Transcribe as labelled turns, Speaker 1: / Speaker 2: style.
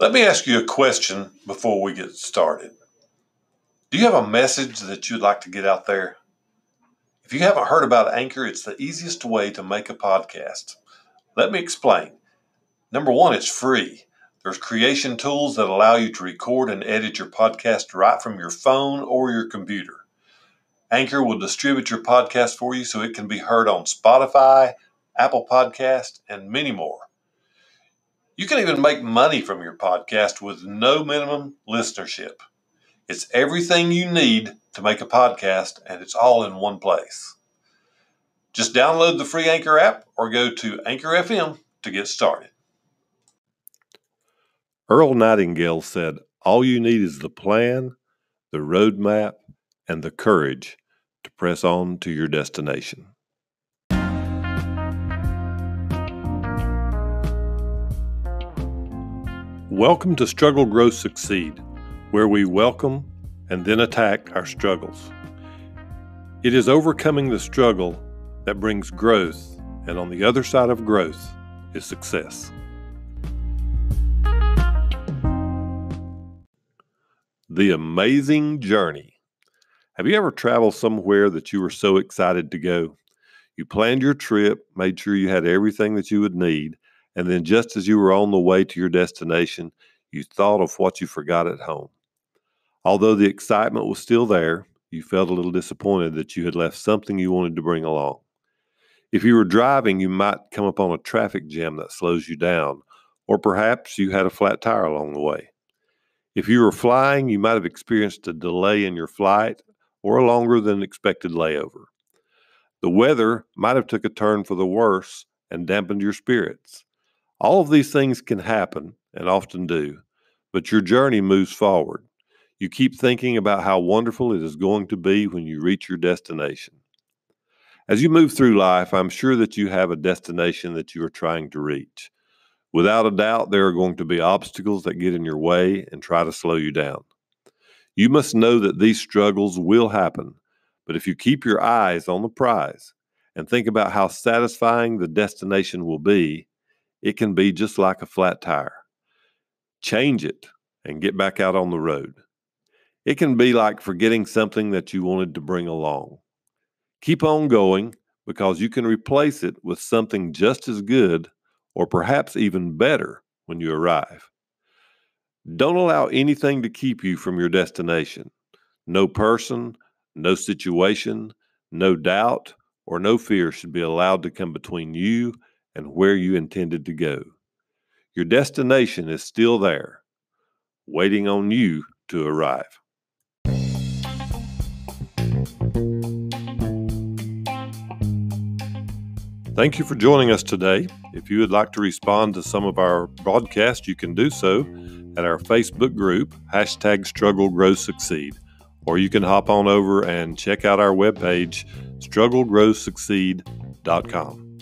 Speaker 1: Let me ask you a question before we get started. Do you have a message that you'd like to get out there? If you haven't heard about Anchor, it's the easiest way to make a podcast. Let me explain. Number one, it's free. There's creation tools that allow you to record and edit your podcast right from your phone or your computer. Anchor will distribute your podcast for you so it can be heard on Spotify, Apple Podcast, and many more. You can even make money from your podcast with no minimum listenership. It's everything you need to make a podcast, and it's all in one place. Just download the free Anchor app or go to Anchor FM to get started.
Speaker 2: Earl Nightingale said, All you need is the plan, the roadmap, and the courage to press on to your destination. Welcome to Struggle, Grow, Succeed, where we welcome and then attack our struggles. It is overcoming the struggle that brings growth, and on the other side of growth is success. The amazing journey. Have you ever traveled somewhere that you were so excited to go? You planned your trip, made sure you had everything that you would need, and then just as you were on the way to your destination, you thought of what you forgot at home. Although the excitement was still there, you felt a little disappointed that you had left something you wanted to bring along. If you were driving, you might come upon a traffic jam that slows you down, or perhaps you had a flat tire along the way. If you were flying, you might have experienced a delay in your flight or a longer than expected layover. The weather might have took a turn for the worse and dampened your spirits. All of these things can happen and often do, but your journey moves forward. You keep thinking about how wonderful it is going to be when you reach your destination. As you move through life, I'm sure that you have a destination that you are trying to reach. Without a doubt, there are going to be obstacles that get in your way and try to slow you down. You must know that these struggles will happen, but if you keep your eyes on the prize and think about how satisfying the destination will be, it can be just like a flat tire. Change it and get back out on the road. It can be like forgetting something that you wanted to bring along. Keep on going because you can replace it with something just as good or perhaps even better when you arrive. Don't allow anything to keep you from your destination. No person, no situation, no doubt, or no fear should be allowed to come between you and where you intended to go. Your destination is still there, waiting on you to arrive. Thank you for joining us today. If you would like to respond to some of our broadcasts, you can do so at our Facebook group, hashtag Struggle Grow Succeed. Or you can hop on over and check out our webpage, strugglegrowsucceed.com.